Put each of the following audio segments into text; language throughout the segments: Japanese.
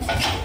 you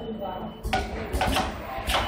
같습니다.